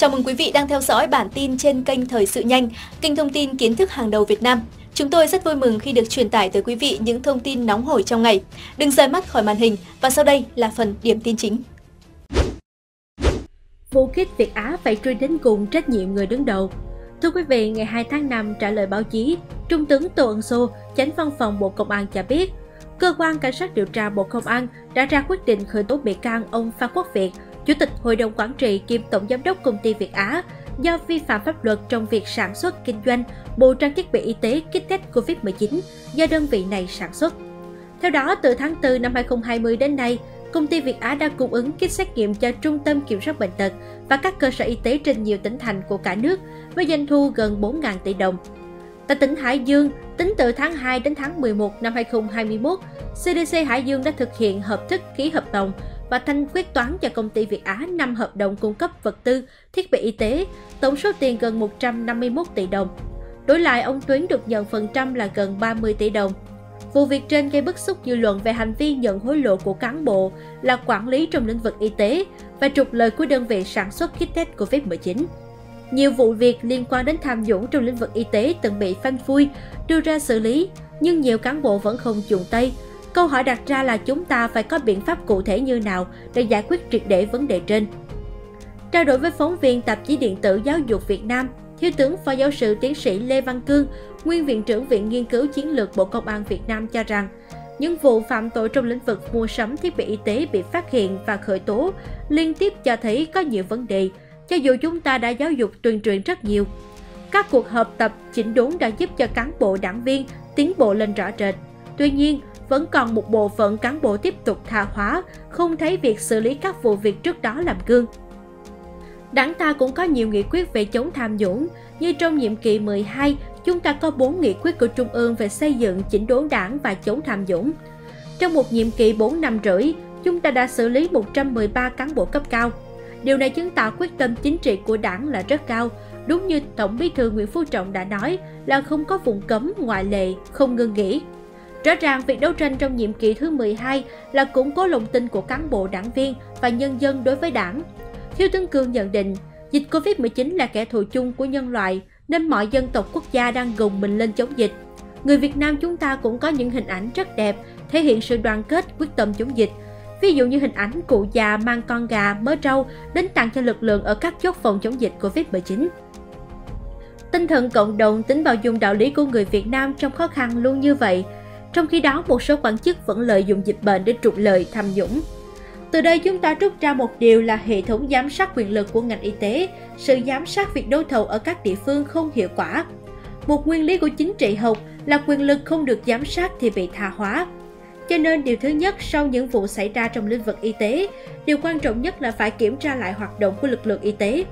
Chào mừng quý vị đang theo dõi bản tin trên kênh Thời sự nhanh, kênh thông tin kiến thức hàng đầu Việt Nam. Chúng tôi rất vui mừng khi được truyền tải tới quý vị những thông tin nóng hổi trong ngày. Đừng rời mắt khỏi màn hình và sau đây là phần điểm tin chính. Vụ kích Việt Á phải truy đến cùng trách nhiệm người đứng đầu. Thưa quý vị, ngày 2 tháng 5 trả lời báo chí, Trung tướng Tô Ân Sô, chánh văn phòng Bộ Công an cho biết, cơ quan cảnh sát điều tra Bộ Công an đã ra quyết định khởi tố bị can ông Phan Quốc Việt, Chủ tịch Hội đồng Quản trị kiêm Tổng Giám đốc Công ty Việt Á do vi phạm pháp luật trong việc sản xuất kinh doanh bộ trang thiết bị y tế kit test COVID-19 do đơn vị này sản xuất. Theo đó, từ tháng 4 năm 2020 đến nay, công ty Việt Á đã cung ứng kit xét nghiệm cho Trung tâm Kiểm soát Bệnh tật và các cơ sở y tế trên nhiều tỉnh thành của cả nước với doanh thu gần 4.000 tỷ đồng. Tại tỉnh Hải Dương, tính từ tháng 2 đến tháng 11 năm 2021, CDC Hải Dương đã thực hiện hợp thức ký hợp đồng và thanh quyết toán cho công ty Việt Á 5 hợp đồng cung cấp vật tư, thiết bị y tế, tổng số tiền gần 151 tỷ đồng. Đổi lại, ông Tuyến được nhận phần trăm là gần 30 tỷ đồng. Vụ việc trên gây bức xúc dư luận về hành vi nhận hối lộ của cán bộ là quản lý trong lĩnh vực y tế và trục lợi của đơn vị sản xuất kit test COVID-19. Nhiều vụ việc liên quan đến tham nhũng trong lĩnh vực y tế từng bị phanh phui, đưa ra xử lý, nhưng nhiều cán bộ vẫn không chuộng tay, Câu hỏi đặt ra là chúng ta phải có biện pháp cụ thể như nào để giải quyết triệt để vấn đề trên. Trao đổi với phóng viên tạp chí điện tử Giáo dục Việt Nam, Thiếu tướng Phó Giáo sư Tiến sĩ Lê Văn Cương, Nguyên Viện trưởng Viện Nghiên cứu Chiến lược Bộ Công an Việt Nam cho rằng, những vụ phạm tội trong lĩnh vực mua sắm thiết bị y tế bị phát hiện và khởi tố liên tiếp cho thấy có nhiều vấn đề, cho dù chúng ta đã giáo dục tuyên truyền rất nhiều. Các cuộc họp tập chỉnh đốn đã giúp cho cán bộ đảng viên tiến bộ lên rõ rệt. Tuy nhiên, vẫn còn một bộ phận cán bộ tiếp tục tha hóa, không thấy việc xử lý các vụ việc trước đó làm gương. Đảng ta cũng có nhiều nghị quyết về chống tham nhũng, như trong nhiệm kỳ 12, chúng ta có 4 nghị quyết của Trung ương về xây dựng chỉnh đốn đảng và chống tham nhũng. Trong một nhiệm kỳ 4 năm rưỡi, chúng ta đã xử lý 113 cán bộ cấp cao. Điều này chứng tỏ quyết tâm chính trị của đảng là rất cao, đúng như Tổng bí thư Nguyễn Phú Trọng đã nói là không có vùng cấm ngoại lệ, không ngưng nghỉ. Rõ ràng việc đấu tranh trong nhiệm kỳ thứ 12 là củng cố lòng tin của cán bộ đảng viên và nhân dân đối với đảng. Thiếu tướng Cương nhận định, dịch Covid-19 là kẻ thù chung của nhân loại nên mọi dân tộc quốc gia đang gồng mình lên chống dịch. Người Việt Nam chúng ta cũng có những hình ảnh rất đẹp thể hiện sự đoàn kết quyết tâm chống dịch. Ví dụ như hình ảnh cụ già mang con gà, mớ trâu đến tặng cho lực lượng ở các chốt phòng chống dịch Covid-19. Tinh thần cộng đồng tính bao dung đạo lý của người Việt Nam trong khó khăn luôn như vậy – trong khi đó, một số quan chức vẫn lợi dụng dịch bệnh để trục lợi tham nhũng. Từ đây chúng ta rút ra một điều là hệ thống giám sát quyền lực của ngành y tế, sự giám sát việc đấu thầu ở các địa phương không hiệu quả. Một nguyên lý của chính trị học là quyền lực không được giám sát thì bị tha hóa. Cho nên điều thứ nhất sau những vụ xảy ra trong lĩnh vực y tế, điều quan trọng nhất là phải kiểm tra lại hoạt động của lực lượng y tế.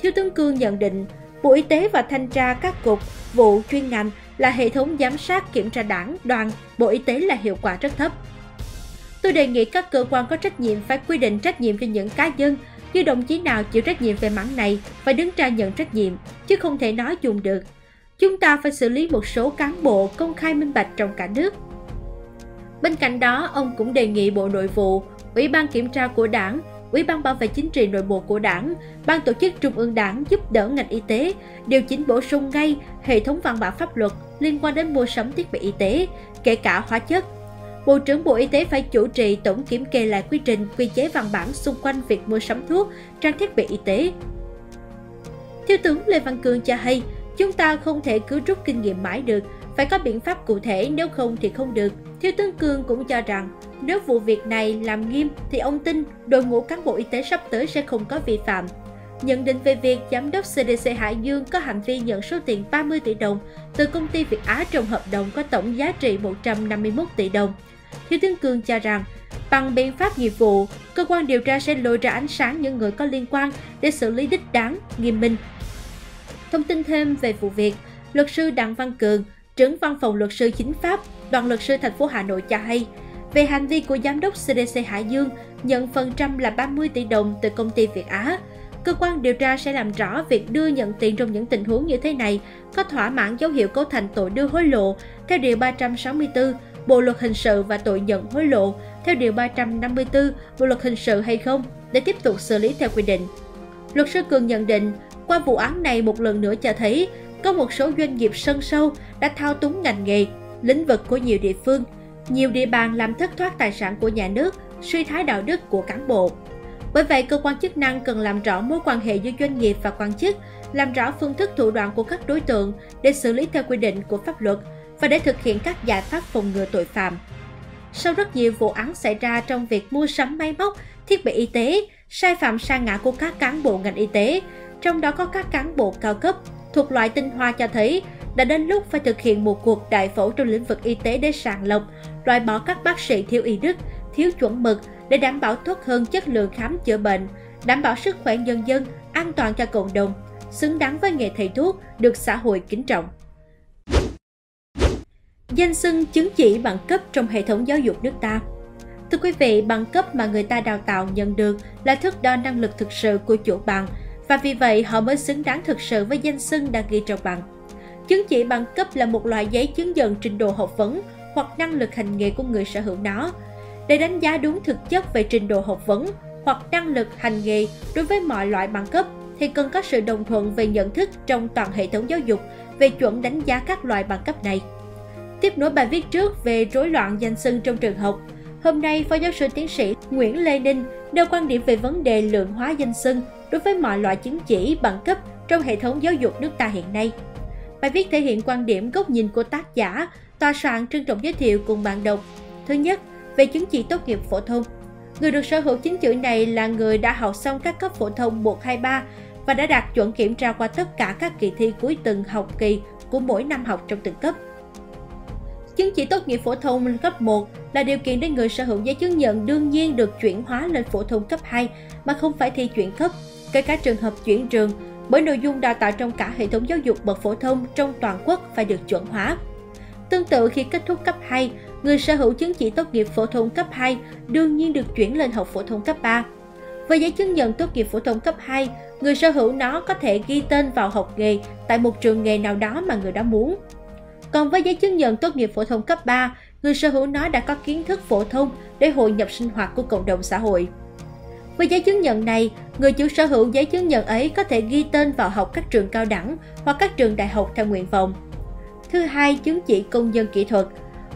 Thiếu tướng Cương nhận định, Bộ Y tế và thanh tra các cục, vụ chuyên ngành là hệ thống giám sát kiểm tra đảng, đoàn, Bộ Y tế là hiệu quả rất thấp. Tôi đề nghị các cơ quan có trách nhiệm phải quy định trách nhiệm cho những cá nhân như đồng chí nào chịu trách nhiệm về mảng này phải đứng ra nhận trách nhiệm, chứ không thể nói dùng được. Chúng ta phải xử lý một số cán bộ công khai minh bạch trong cả nước. Bên cạnh đó, ông cũng đề nghị Bộ Nội vụ, Ủy ban Kiểm tra của Đảng Ủy ban Bảo vệ Chính trị Nội bộ của Đảng, Ban tổ chức Trung ương Đảng giúp đỡ ngành y tế, điều chỉnh bổ sung ngay hệ thống văn bản pháp luật liên quan đến mua sắm thiết bị y tế, kể cả hóa chất. Bộ trưởng Bộ Y tế phải chủ trì tổng kiểm kê lại quy trình, quy chế văn bản xung quanh việc mua sắm thuốc, trang thiết bị y tế. Thiếu tướng Lê Văn Cương cho hay, chúng ta không thể cứ rút kinh nghiệm mãi được, phải có biện pháp cụ thể nếu không thì không được. Thiếu tướng Cương cũng cho rằng nếu vụ việc này làm nghiêm thì ông tin đội ngũ cán bộ y tế sắp tới sẽ không có vi phạm. Nhận định về việc giám đốc CDC Hải Dương có hành vi nhận số tiền 30 tỷ đồng từ công ty Việt Á trong hợp đồng có tổng giá trị 151 tỷ đồng. Thiếu tướng Cương cho rằng, bằng biện pháp nghiệp vụ, cơ quan điều tra sẽ lôi ra ánh sáng những người có liên quan để xử lý đích đáng, nghiêm minh. Thông tin thêm về vụ việc, luật sư Đặng Văn Cường, trưởng văn phòng luật sư chính pháp, đoàn luật sư thành phố Hà Nội cho hay, về hành vi của giám đốc CDC Hải Dương nhận phần trăm là 30 tỷ đồng từ công ty Việt Á. Cơ quan điều tra sẽ làm rõ việc đưa nhận tiền trong những tình huống như thế này có thỏa mãn dấu hiệu cấu thành tội đưa hối lộ theo Điều 364 Bộ Luật Hình sự và tội nhận hối lộ theo Điều 354 Bộ Luật Hình sự hay không để tiếp tục xử lý theo quy định. Luật sư Cường nhận định, qua vụ án này một lần nữa cho thấy có một số doanh nghiệp sân sâu đã thao túng ngành nghề, lĩnh vực của nhiều địa phương, nhiều địa bàn làm thất thoát tài sản của nhà nước, suy thái đạo đức của cán bộ. Bởi vậy, cơ quan chức năng cần làm rõ mối quan hệ giữa doanh nghiệp và quan chức, làm rõ phương thức thủ đoạn của các đối tượng để xử lý theo quy định của pháp luật và để thực hiện các giải pháp phòng ngừa tội phạm. Sau rất nhiều vụ án xảy ra trong việc mua sắm máy móc, thiết bị y tế, sai phạm sa ngã của các cán bộ ngành y tế, trong đó có các cán bộ cao cấp thuộc loại tinh hoa cho thấy đã đến lúc phải thực hiện một cuộc đại phẫu trong lĩnh vực y tế để sàng lọc, loại bỏ các bác sĩ thiếu y đức, thiếu chuẩn mực để đảm bảo tốt hơn chất lượng khám chữa bệnh, đảm bảo sức khỏe nhân dân, an toàn cho cộng đồng, xứng đáng với nghề thầy thuốc được xã hội kính trọng. Danh xưng chứng chỉ bằng cấp trong hệ thống giáo dục nước ta Thưa quý vị, bằng cấp mà người ta đào tạo nhận được là thước đo năng lực thực sự của chủ bằng và vì vậy họ mới xứng đáng thực sự với danh xưng đã ghi trong bằng. Chứng chỉ bằng cấp là một loại giấy chứng nhận trình độ học vấn hoặc năng lực hành nghề của người sở hữu nó. Để đánh giá đúng thực chất về trình độ học vấn hoặc năng lực hành nghề đối với mọi loại bằng cấp thì cần có sự đồng thuận về nhận thức trong toàn hệ thống giáo dục về chuẩn đánh giá các loại bằng cấp này. Tiếp nối bài viết trước về rối loạn danh xưng trong trường học, hôm nay Phó giáo sư tiến sĩ Nguyễn Lê Ninh nêu quan điểm về vấn đề lượng hóa danh xưng đối với mọi loại chứng chỉ bằng cấp trong hệ thống giáo dục nước ta hiện nay. Bài viết thể hiện quan điểm góc nhìn của tác giả, tòa soạn trân trọng giới thiệu cùng bạn đọc. Thứ nhất, về chứng chỉ tốt nghiệp phổ thông. Người được sở hữu chứng chữ này là người đã học xong các cấp phổ thông 1, 2, 3 và đã đạt chuẩn kiểm tra qua tất cả các kỳ thi cuối từng học kỳ của mỗi năm học trong từng cấp. Chứng chỉ tốt nghiệp phổ thông cấp 1 là điều kiện để người sở hữu giấy chứng nhận đương nhiên được chuyển hóa lên phổ thông cấp 2 mà không phải thi chuyển cấp, kể cả trường hợp chuyển trường, bởi nội dung đào tạo trong cả hệ thống giáo dục bậc phổ thông trong toàn quốc phải được chuẩn hóa. Tương tự khi kết thúc cấp 2, người sở hữu chứng chỉ tốt nghiệp phổ thông cấp 2 đương nhiên được chuyển lên học phổ thông cấp 3. Với giấy chứng nhận tốt nghiệp phổ thông cấp 2, người sở hữu nó có thể ghi tên vào học nghề tại một trường nghề nào đó mà người đó muốn. Còn với giấy chứng nhận tốt nghiệp phổ thông cấp 3, người sở hữu nó đã có kiến thức phổ thông để hội nhập sinh hoạt của cộng đồng xã hội. Với giấy chứng nhận này, người chủ sở hữu giấy chứng nhận ấy có thể ghi tên vào học các trường cao đẳng hoặc các trường đại học theo nguyện vọng. Thứ hai, chứng chỉ công dân kỹ thuật.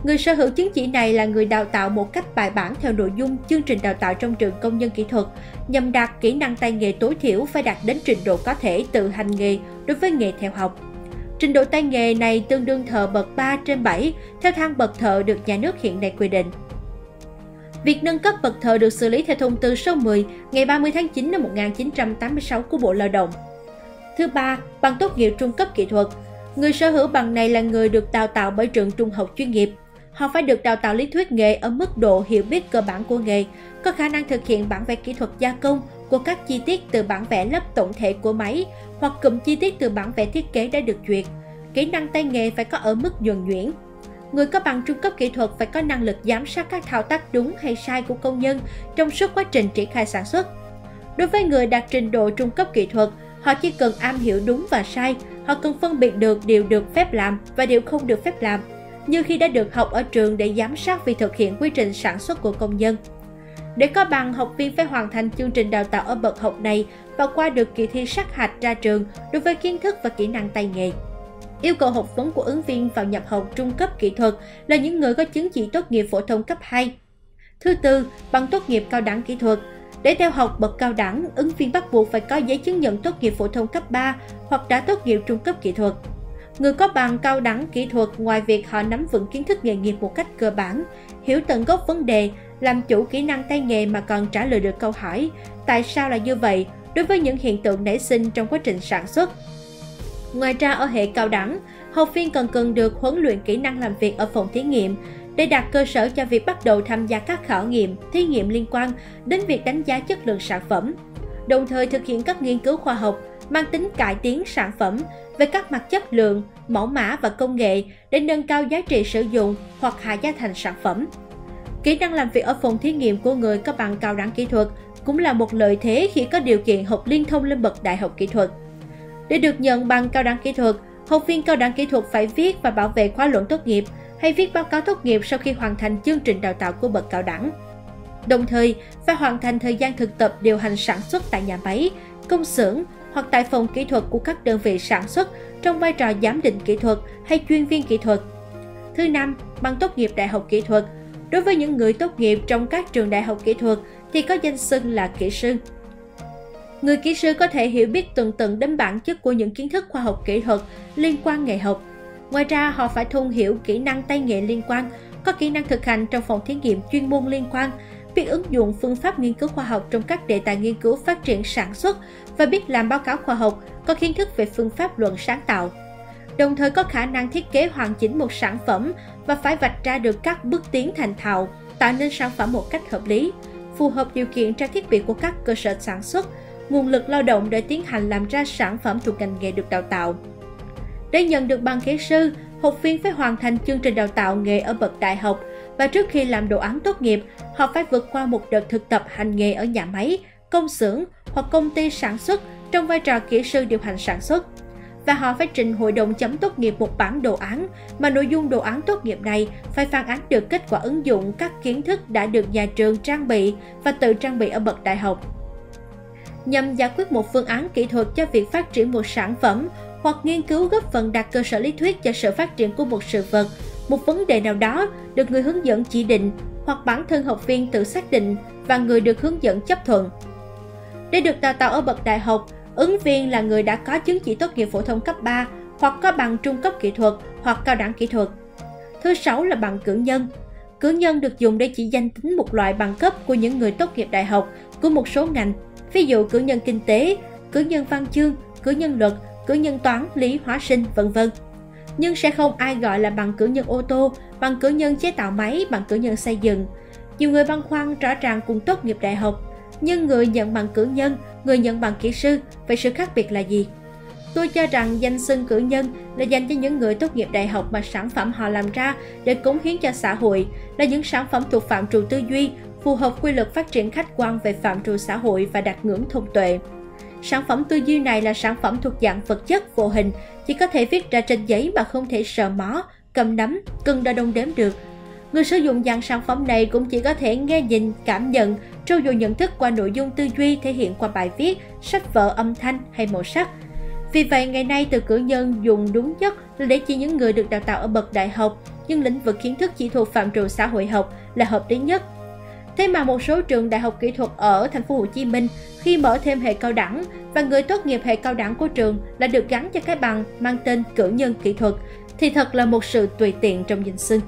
Người sở hữu chứng chỉ này là người đào tạo một cách bài bản theo nội dung chương trình đào tạo trong trường công nhân kỹ thuật nhằm đạt kỹ năng tay nghề tối thiểu phải đạt đến trình độ có thể tự hành nghề đối với nghề theo học. Trình độ tay nghề này tương đương thợ bậc 3 trên 7 theo thang bậc thợ được nhà nước hiện nay quy định. Việc nâng cấp bậc thợ được xử lý theo thông tư số 10 ngày 30 tháng 9 năm 1986 của Bộ Lao động. Thứ ba, bằng tốt nghiệp trung cấp kỹ thuật. Người sở hữu bằng này là người được đào tạo bởi trường trung học chuyên nghiệp. Họ phải được đào tạo lý thuyết nghề ở mức độ hiểu biết cơ bản của nghề, có khả năng thực hiện bản vẽ kỹ thuật gia công của các chi tiết từ bản vẽ lớp tổng thể của máy hoặc cụm chi tiết từ bản vẽ thiết kế đã được duyệt. Kỹ năng tay nghề phải có ở mức nhuần nhuyễn, Người có bằng trung cấp kỹ thuật phải có năng lực giám sát các thao tác đúng hay sai của công nhân trong suốt quá trình triển khai sản xuất. Đối với người đạt trình độ trung cấp kỹ thuật, họ chỉ cần am hiểu đúng và sai, họ cần phân biệt được điều được phép làm và điều không được phép làm, như khi đã được học ở trường để giám sát việc thực hiện quy trình sản xuất của công nhân. Để có bằng, học viên phải hoàn thành chương trình đào tạo ở bậc học này và qua được kỳ thi sát hạch ra trường đối với kiến thức và kỹ năng tay nghề. Yêu cầu học vấn của ứng viên vào nhập học trung cấp kỹ thuật là những người có chứng chỉ tốt nghiệp phổ thông cấp 2. Thứ tư, bằng tốt nghiệp cao đẳng kỹ thuật. Để theo học bậc cao đẳng, ứng viên bắt buộc phải có giấy chứng nhận tốt nghiệp phổ thông cấp 3 hoặc đã tốt nghiệp trung cấp kỹ thuật. Người có bằng cao đẳng kỹ thuật ngoài việc họ nắm vững kiến thức nghề nghiệp một cách cơ bản, hiểu tận gốc vấn đề, làm chủ kỹ năng tay nghề mà còn trả lời được câu hỏi tại sao là như vậy đối với những hiện tượng nảy sinh trong quá trình sản xuất, Ngoài ra ở hệ cao đẳng, học viên còn cần được huấn luyện kỹ năng làm việc ở phòng thí nghiệm để đạt cơ sở cho việc bắt đầu tham gia các khảo nghiệm, thí nghiệm liên quan đến việc đánh giá chất lượng sản phẩm, đồng thời thực hiện các nghiên cứu khoa học mang tính cải tiến sản phẩm về các mặt chất lượng, mẫu mã và công nghệ để nâng cao giá trị sử dụng hoặc hạ giá thành sản phẩm. Kỹ năng làm việc ở phòng thí nghiệm của người có bằng cao đẳng kỹ thuật cũng là một lợi thế khi có điều kiện học liên thông lên bậc đại học kỹ thuật. Để được nhận bằng cao đẳng kỹ thuật, học viên cao đẳng kỹ thuật phải viết và bảo vệ khóa luận tốt nghiệp hay viết báo cáo tốt nghiệp sau khi hoàn thành chương trình đào tạo của bậc cao đẳng. Đồng thời, phải hoàn thành thời gian thực tập điều hành sản xuất tại nhà máy, công xưởng hoặc tại phòng kỹ thuật của các đơn vị sản xuất trong vai trò giám định kỹ thuật hay chuyên viên kỹ thuật. Thứ năm, bằng tốt nghiệp đại học kỹ thuật. Đối với những người tốt nghiệp trong các trường đại học kỹ thuật thì có danh xưng là kỹ sư. Người kỹ sư có thể hiểu biết tường tận đến bản chất của những kiến thức khoa học kỹ thuật liên quan nghề học. Ngoài ra, họ phải thông hiểu kỹ năng tay nghề liên quan, có kỹ năng thực hành trong phòng thí nghiệm chuyên môn liên quan, biết ứng dụng phương pháp nghiên cứu khoa học trong các đề tài nghiên cứu phát triển sản xuất và biết làm báo cáo khoa học, có kiến thức về phương pháp luận sáng tạo. Đồng thời có khả năng thiết kế hoàn chỉnh một sản phẩm và phải vạch ra được các bước tiến thành thạo, tạo nên sản phẩm một cách hợp lý, phù hợp điều kiện trang thiết bị của các cơ sở sản xuất, nguồn lực lao động để tiến hành làm ra sản phẩm thuộc ngành nghề được đào tạo. Để nhận được bằng kỹ sư, học viên phải hoàn thành chương trình đào tạo nghề ở bậc đại học và trước khi làm đồ án tốt nghiệp, họ phải vượt qua một đợt thực tập hành nghề ở nhà máy, công xưởng hoặc công ty sản xuất trong vai trò kỹ sư điều hành sản xuất. Và họ phải trình hội đồng chấm tốt nghiệp một bản đồ án mà nội dung đồ án tốt nghiệp này phải phản ánh được kết quả ứng dụng các kiến thức đã được nhà trường trang bị và tự trang bị ở bậc đại học. Nhằm giải quyết một phương án kỹ thuật cho việc phát triển một sản phẩm hoặc nghiên cứu góp phần đặt cơ sở lý thuyết cho sự phát triển của một sự vật một vấn đề nào đó được người hướng dẫn chỉ định hoặc bản thân học viên tự xác định và người được hướng dẫn chấp thuận. Để được đào tạo ở bậc đại học, ứng viên là người đã có chứng chỉ tốt nghiệp phổ thông cấp 3 hoặc có bằng trung cấp kỹ thuật hoặc cao đẳng kỹ thuật. Thứ sáu là bằng cử nhân. Cử nhân được dùng để chỉ danh tính một loại bằng cấp của những người tốt nghiệp đại học của một số ngành, ví dụ cử nhân kinh tế, cử nhân văn chương, cử nhân luật, cử nhân toán, lý, hóa sinh, vân vân nhưng sẽ không ai gọi là bằng cử nhân ô tô, bằng cử nhân chế tạo máy, bằng cử nhân xây dựng. Nhiều người băn khoăn rõ ràng cùng tốt nghiệp đại học, nhưng người nhận bằng cử nhân, người nhận bằng kỹ sư, vậy sự khác biệt là gì? Tôi cho rằng danh xưng cử nhân là dành cho những người tốt nghiệp đại học mà sản phẩm họ làm ra để cống hiến cho xã hội, là những sản phẩm thuộc phạm trù tư duy, phù hợp quy luật phát triển khách quan về phạm trù xã hội và đạt ngưỡng thông tuệ. Sản phẩm tư duy này là sản phẩm thuộc dạng vật chất vô hình, chỉ có thể viết ra trên giấy mà không thể sờ mó, cầm nắm, cân đo đong đếm được. Người sử dụng dạng sản phẩm này cũng chỉ có thể nghe nhìn, cảm nhận, trau dồi nhận thức qua nội dung tư duy thể hiện qua bài viết, sách vở âm thanh hay màu sắc. Vì vậy, ngày nay từ cử nhân dùng đúng nhất là để chỉ những người được đào tạo ở bậc đại học, nhưng lĩnh vực kiến thức chỉ thuộc phạm trù xã hội học là hợp lý nhất Thế mà một số trường đại học kỹ thuật ở thành phố Hồ Chí Minh khi mở thêm hệ cao đẳng và người tốt nghiệp hệ cao đẳng của trường là được gắn cho cái bằng mang tên cử nhân kỹ thuật thì thật là một sự tùy tiện trong danh xưng.